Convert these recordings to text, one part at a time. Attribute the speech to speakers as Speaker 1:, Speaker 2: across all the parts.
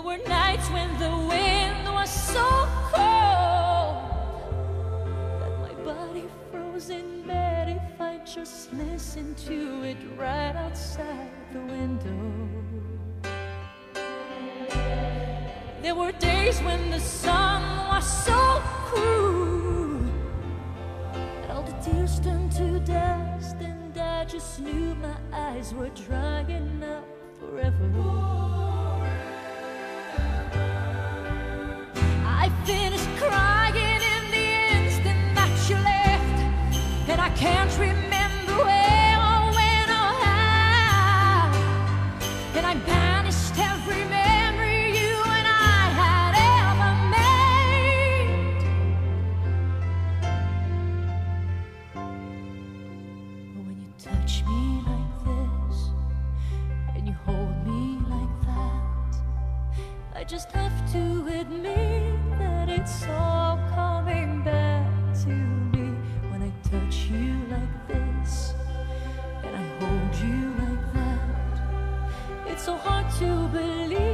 Speaker 1: There were nights when the wind was so cold that my body froze in bed if I just listened to it right outside the window. There were days when the sun was so cruel that all the tears turned to dust, and I just knew my eyes were drying up forever. every memory you and I had ever made. But when you touch me like this, and you hold me like that, I just have to admit that it's all. so hard to believe.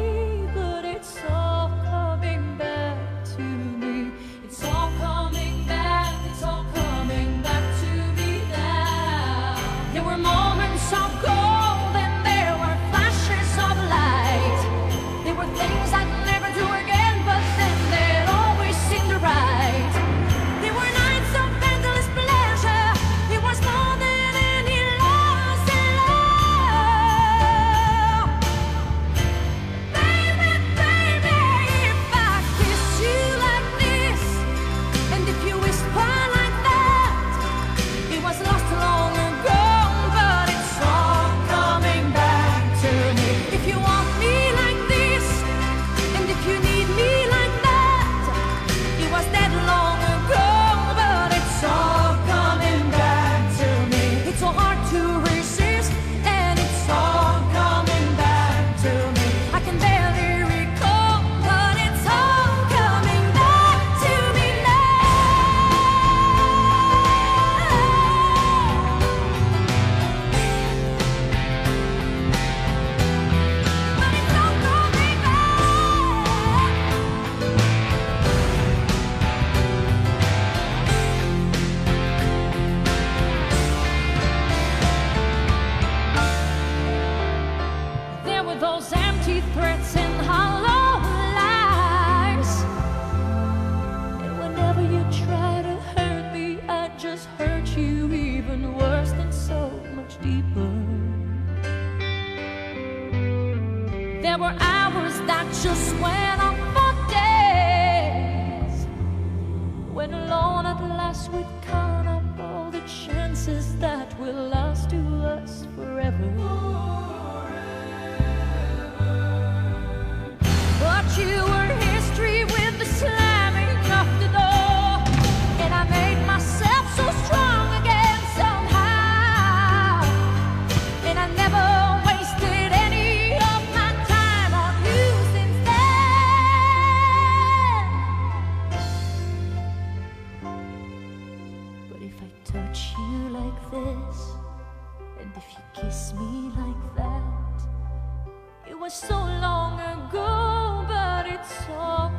Speaker 1: There were hours that just went on for days. When alone at last we'd count up all the chances that we lost. touch you like this, and if you kiss me like that, it was so long ago, but it's all.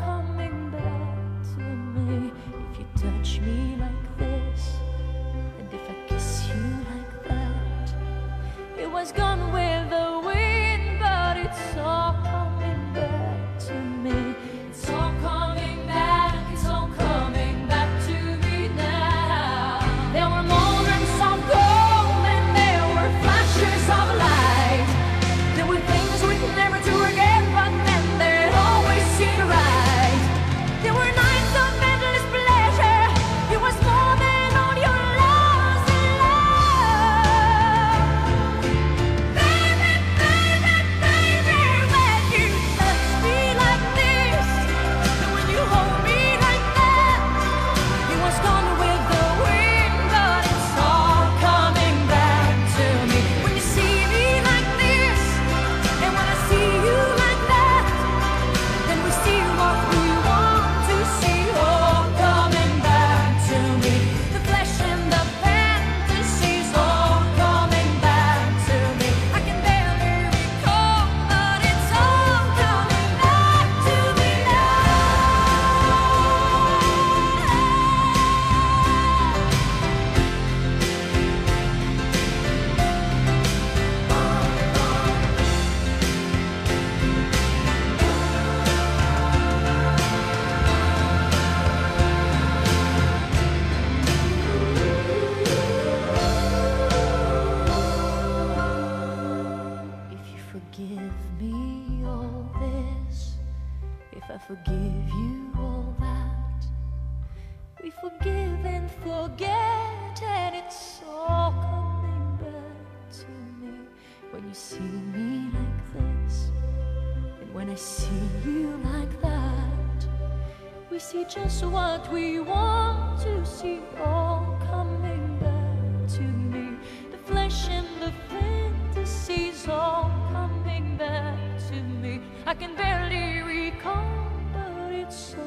Speaker 1: Forgive you all that. We forgive and forget, and it's all coming back to me when you see me like this, and when I see you like that. We see just what we want to see, all coming back to me. The flesh and the fantasies all coming back to me. I can barely but